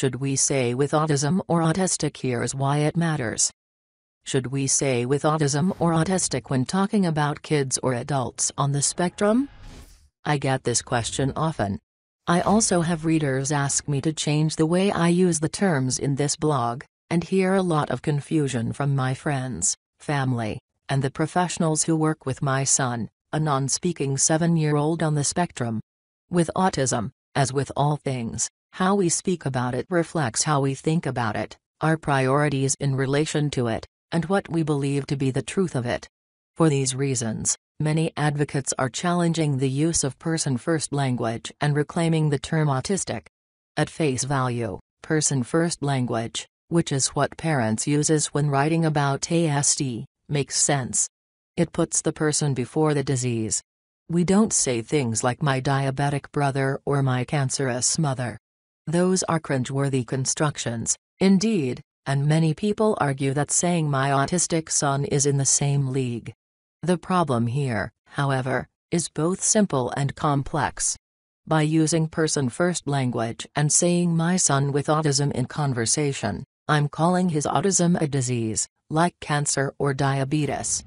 Should we say with autism or autistic? Here's why it matters. Should we say with autism or autistic when talking about kids or adults on the spectrum? I get this question often. I also have readers ask me to change the way I use the terms in this blog, and hear a lot of confusion from my friends, family, and the professionals who work with my son, a non speaking seven year old on the spectrum. With autism, as with all things, how we speak about it reflects how we think about it, our priorities in relation to it, and what we believe to be the truth of it. For these reasons, many advocates are challenging the use of person first language and reclaiming the term autistic. At face value, person first language, which is what parents uses when writing about ASD, makes sense. It puts the person before the disease. We don't say things like my diabetic brother or my cancerous mother. Those are cringeworthy constructions, indeed, and many people argue that saying my autistic son is in the same league. The problem here, however, is both simple and complex. By using person first language and saying my son with autism in conversation, I'm calling his autism a disease, like cancer or diabetes.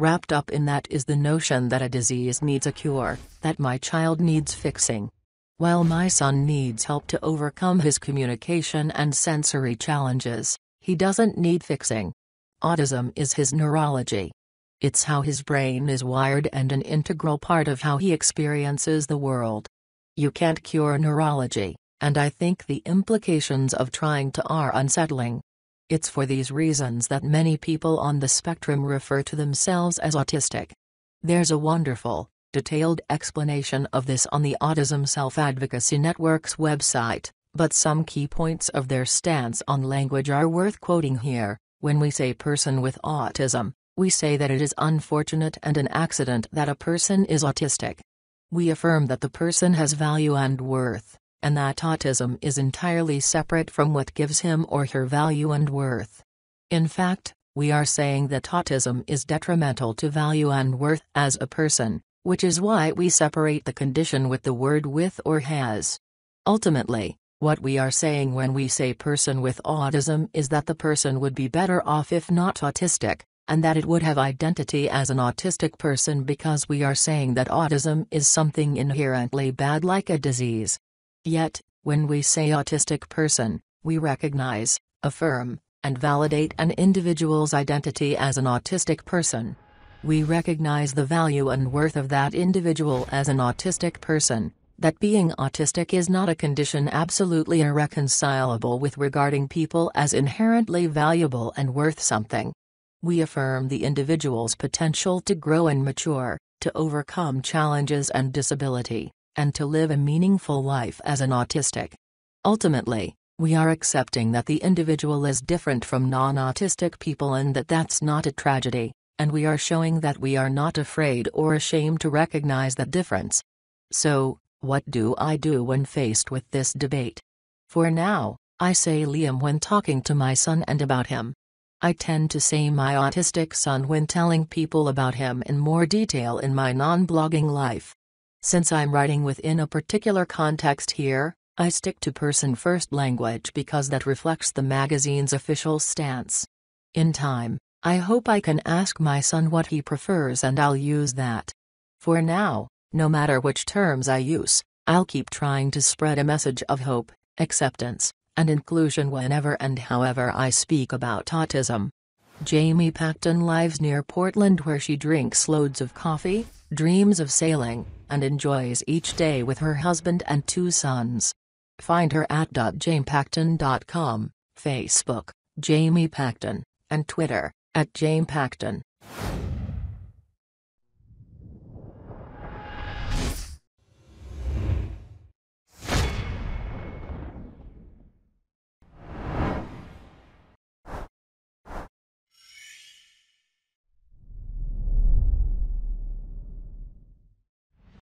Wrapped up in that is the notion that a disease needs a cure, that my child needs fixing. While my son needs help to overcome his communication and sensory challenges, he doesn't need fixing. Autism is his neurology. It's how his brain is wired and an integral part of how he experiences the world. You can't cure neurology, and I think the implications of trying to are unsettling. It's for these reasons that many people on the spectrum refer to themselves as autistic. There's a wonderful, detailed explanation of this on the Autism Self Advocacy Network's website, but some key points of their stance on language are worth quoting here. When we say person with autism, we say that it is unfortunate and an accident that a person is autistic. We affirm that the person has value and worth, and that autism is entirely separate from what gives him or her value and worth. In fact, we are saying that autism is detrimental to value and worth as a person, which is why we separate the condition with the word with or has. Ultimately, what we are saying when we say person with autism is that the person would be better off if not autistic, and that it would have identity as an autistic person because we are saying that autism is something inherently bad like a disease. Yet, when we say autistic person, we recognize, affirm, and validate an individual's identity as an autistic person. We recognize the value and worth of that individual as an autistic person, that being autistic is not a condition absolutely irreconcilable with regarding people as inherently valuable and worth something. We affirm the individual's potential to grow and mature, to overcome challenges and disability, and to live a meaningful life as an autistic. Ultimately, we are accepting that the individual is different from non autistic people and that that's not a tragedy, and we are showing that we are not afraid or ashamed to recognize that difference. So, what do I do when faced with this debate? For now, I say Liam when talking to my son and about him. I tend to say my autistic son when telling people about him in more detail in my non blogging life. Since I'm writing within a particular context here, I stick to person first language because that reflects the magazine's official stance. In time, I hope I can ask my son what he prefers and I'll use that. For now, no matter which terms I use, I'll keep trying to spread a message of hope, acceptance, and inclusion whenever and however I speak about autism. Jamie Pacton lives near Portland where she drinks loads of coffee, dreams of sailing, and enjoys each day with her husband and two sons. Find her at jamiepacton.com, Facebook, Jamie Pacton, and Twitter, at Jamie Pacton.